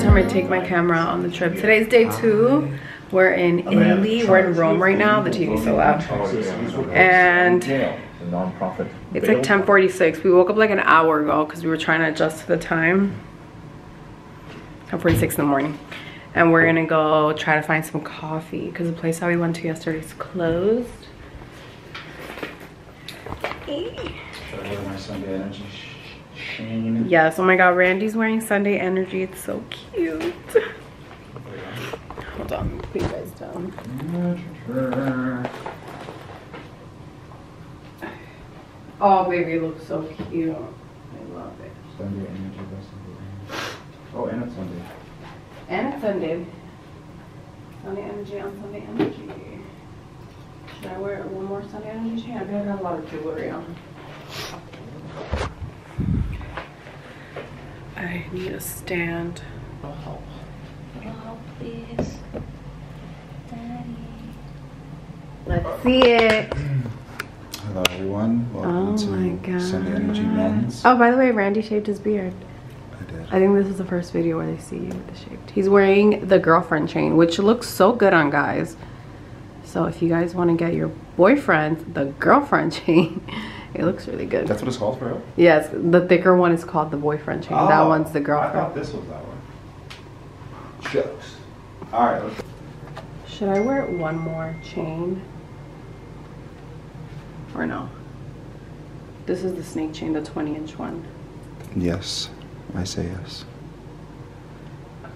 first time I take my camera on the trip. Today's day two. We're in Italy. We're in Rome right now. The TV's so loud. And it's like 10:46. We woke up like an hour ago because we were trying to adjust to the time. 10:46 in the morning, and we're gonna go try to find some coffee because the place that we went to yesterday is closed. Yes. Oh my God, Randy's wearing Sunday Energy. It's so cute. Hold on, put you guys down. Oh, baby, it looks so cute. I love it. Sunday energy by Sunday. Oh, and it's Sunday. And it's Sunday. Sunday Energy on Sunday Energy. Should I wear one more Sunday Energy? I like I have a lot of jewelry on. I need a stand. Let's see it. Hello, everyone. Welcome Oh to my god. Sunday Energy Men's. Oh, by the way, Randy shaved his beard. I did. I think this is the first video where they see you with the shaved. He's wearing the girlfriend chain, which looks so good on guys. So if you guys want to get your boyfriend the girlfriend chain, it looks really good. That's what it's called for real? yes, the thicker one is called the boyfriend chain. that Oh, one's the I girlfriend. thought this was that one. Shucks. Alright, let's Should I wear one more chain? Or no? This is the snake chain, the 20 inch one. Yes. I say yes. Oh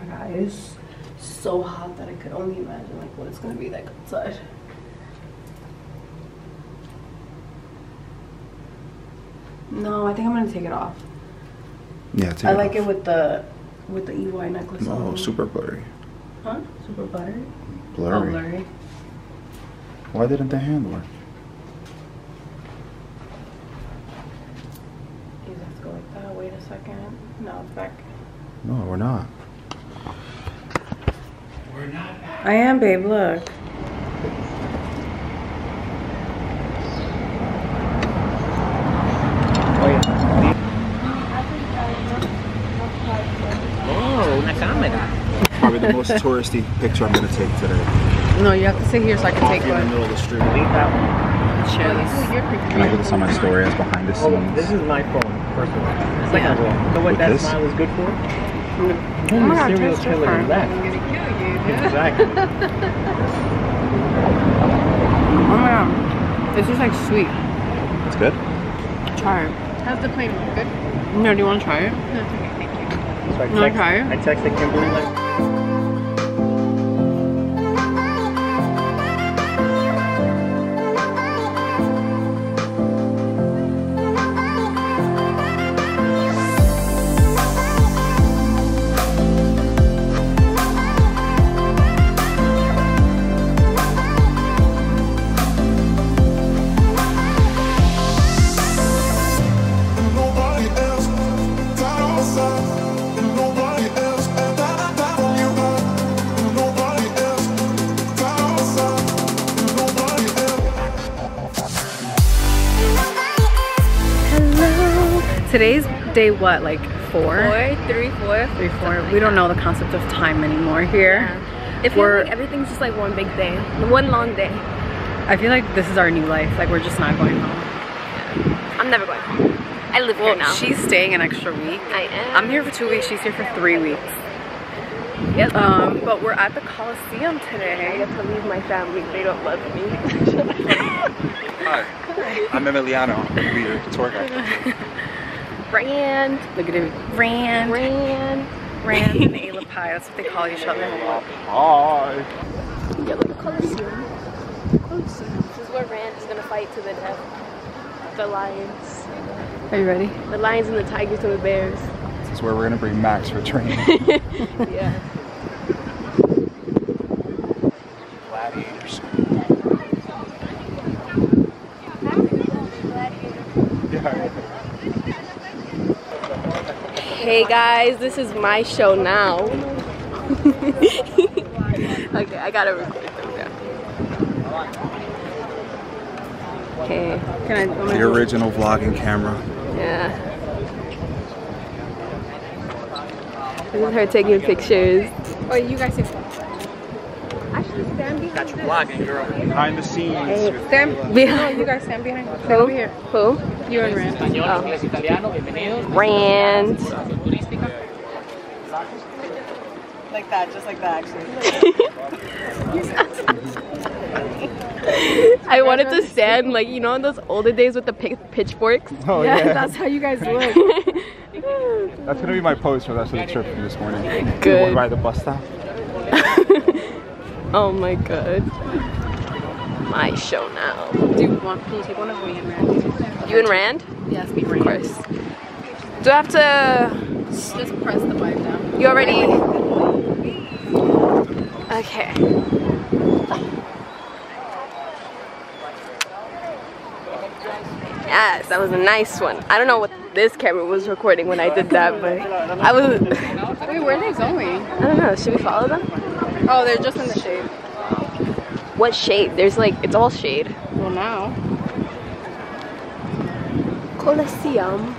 my god, it is so hot that I could only imagine like what it's gonna be like outside. No, I think I'm gonna take it off. Yeah, take I it like off. it with the with the EY necklace Oh, on. super blurry. Huh? Super buttery? Blurry. Oh, blurry. Why didn't the hand work? You just have to go like that. Wait a second. No, it's back. No, we're not. We're not. Back. I am, babe. Look. Oh, una camera. Probably the most touristy picture I'm gonna take today. No, you have to sit here so I can take In the one. middle of the street. Delete that one. Share. Oh, can I put this on my story as behind the Oh, this is my phone, personal. It's like Yeah. a roll. So what With that this? smile is good for? Oh my god, serial killer left. I'm gonna kill you. Exactly. Oh my god. This is like sweet. It's good? Try it. How's the plane? Good? No, do you want to try it? No, it's okay, thank you. So I, You wanna try it? I texted Kimberly like, Today's day what? Like four? Four, three, four. Three, four. We don't know the concept of time anymore here. Yeah. It feels We're- like everything's just like one big day. One long day. I feel like this is our new life. Like we're just not going home. I'm never going home. I live Well, here now. she's staying an extra week. I am. I'm here for two weeks. She's here for three weeks. Yep. Um, but we're at the Coliseum today. I today. get to leave my family. They don't love me. Hi. I'm Emiliano. I'm your tour guide. Rand. Look at him. Rand. Rand. Rand and Ayla Pie. That's what they call each other. Hi. Yeah, look at Coliseum. Coliseum. This is where Rand is gonna fight to the death. The lions. Are you ready? The lions and the tigers and the bears. This is where we're gonna bring Max for training. Yeah. Hey guys, this is my show now. okay, I gotta record them now. Okay, Can I? The original vlogging camera. yeah. This is her taking pictures. Oh, you guys take Actually, stand behind. Got you vlogging, girl. Behind the scenes. Stand. Behind. You guys stand behind. Stand Who? over here. Who? You and Rand. Español, oh. inglés, italiano, bienvenidos. Rand. Turística. Like that, just like that, actually. I wanted to stand like you know in those older days with the pitchforks. Oh Yeah, that's how you guys look. That's gonna be my post for the rest of the trip from this morning. Good. By the bus stop. oh my god. My show now. Do you want? Can you take one of me and Rand? You and Rand? Yes, me. Of course. Do I have to? Just press the vibe down. You already? Okay. Yes, that was a nice one. I don't know what this camera was recording when I did that, but I was. Wait, where are they going? I don't know. Should we follow them? Oh, they're just in the shade. What shade? There's like it's all shade. Well, now. Colosseum.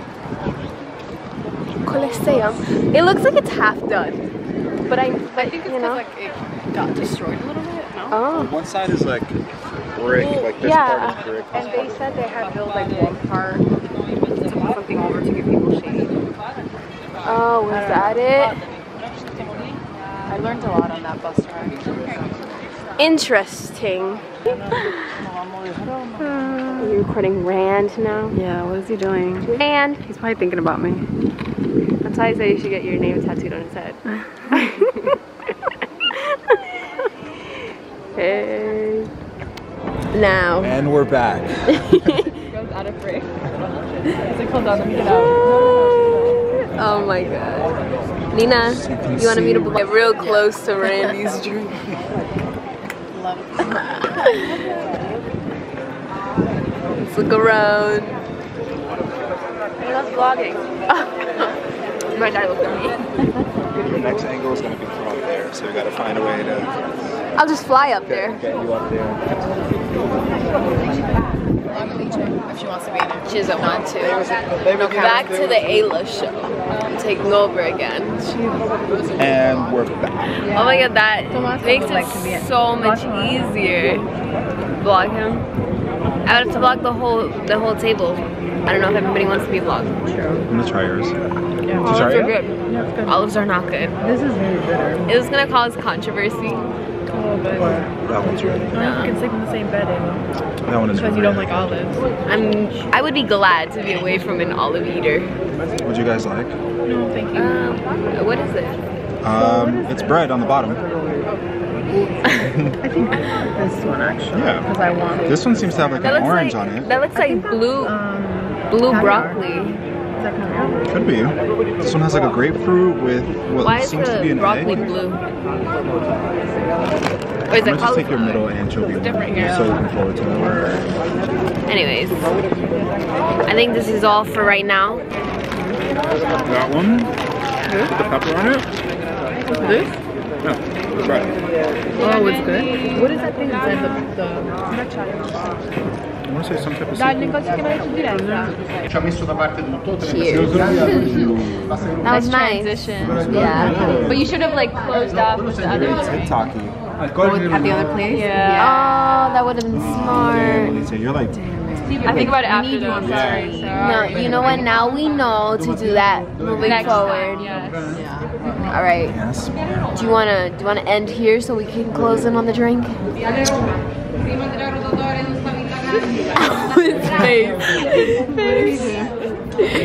Colosseum. It looks like it's half done, but I, but I think it's you know. like it got destroyed a little bit. No. oh. One side is like brick, like this Yeah. part is brick. And they said they had built like one part to put something over to give people shade. Oh, was that it? I learned a lot on that bus ride. Interesting. Are you recording Rand now? Yeah, what is he doing? Rand. He's probably thinking about me. That's why I said you should get your name tattooed on his head. hey. Now. And we're back. Goes out of break. It's like, hold on, let me get out. Oh my god. Nina, you want to meet a get real close to Randy's dream. Love Let's look around. Nina's vlogging. my dad looked at me. Your next angle is gonna be from up there, so we gotta find a way to I'll just fly up there. get you up there. If she wants to be in it. She doesn't want to. Back to the Ayla show. Taking over again. And we're back. Oh my god, that Tomas makes it like to be in- so much easier. Vlog him. I would have to vlog the whole the whole table. I don't know if everybody wants to be vlogged. I'm gonna try yours. Olives try are it? good. Olives are not good. This is really bitter. It was gonna cause controversy. That one's really good. You can sleep in the same bed anymore. That one is because you don't like olives. I'm I would be glad to be away from an olive eater. What'd you guys like? No, thank you. Um, what is it? Um, it's bread on the bottom. I think I want this one actually. Yeah. Because I want This one seems to have like That an orange like on it. that looks like blue um, blue caviar. broccoli. Is that caviar? Could be. This one has like a grapefruit with what Why is seems to be the an broccoli egg. blue? Or is I'm it gonna just take your cauliflower? middle anchovy one. different, I'm so looking forward to it. Anyways, I think this is all for right now. That one? With the pepper on it? This? No, the bread. Oh, it's good. What is that thing inside the the? I want to say some type of Dal seafood. negozio che vai su diretta. Cheers. That was nice. Yeah. But you should have like closed off with the other one. TikTok-y. At the other place? Oh, that would have been smart. Lisa, you're like, I think about it after though. I'm sorry. No, you know what? Now we know to do that moving Next forward. time, yes. All right. yes. Do you wanna do you wanna end here so we can close in on the drink? His face.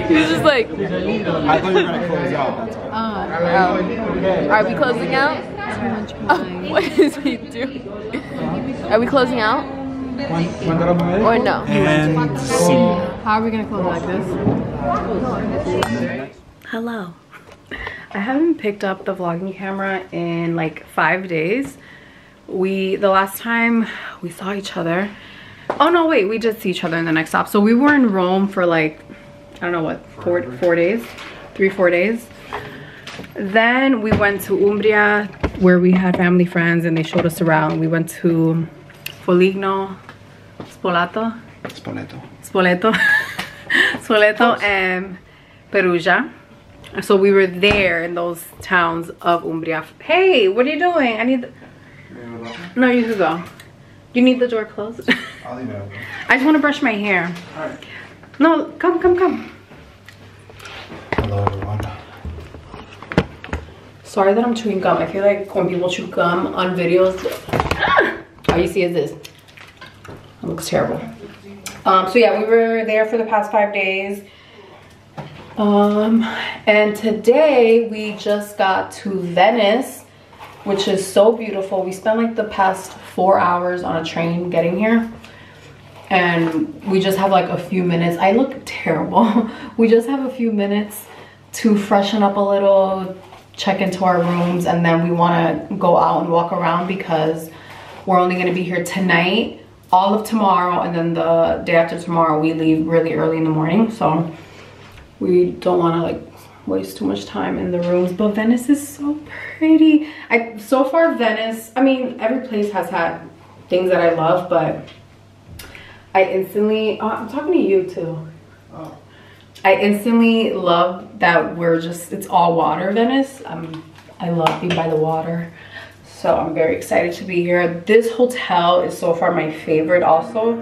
He's just like, I thought you were gonna close out. That's all. oh. Are we closing out? Oh, what is he doing? Are we closing out? Or no? And scene. How are we gonna close like this? Hello. I haven't picked up the vlogging camera in like five days. We, the last time we saw each other, oh no, wait, we did see each other in the next stop. So we were in Rome for like, I don't know what, four, four days, three, four days. Then we went to Umbria where we had family friends and they showed us around. We went to Foligno, Spolato, Spoleto. Spoleto, Spoleto and Perugia. So we were there in those towns of Umbria. Hey, what are you doing? I need. No, you can go. You need the door closed. I'll leave it open. I just want to brush my hair. Alright. No, come, come, come. Hello, everyone. Sorry that I'm chewing gum. I feel like when people chew gum on videos, all you see is this. It looks terrible. Um, so yeah, we were there for the past five days. Um, and today we just got to Venice, which is so beautiful. We spent like the past four hours on a train getting here. And we just have like a few minutes. I look terrible. we just have a few minutes to freshen up a little, check into our rooms, and then we want to go out and walk around because we're only going to be here tonight, all of tomorrow, and then the day after tomorrow we leave really early in the morning. So we don't want to like waste too much time in the rooms. But Venice is so pretty. I so far Venice. I mean, every place has had things that I love, but I instantly. Oh, I'm talking to you too. I instantly love that we're just, it's all water Venice. Um, I love being by the water. So I'm very excited to be here. This hotel is so far my favorite also.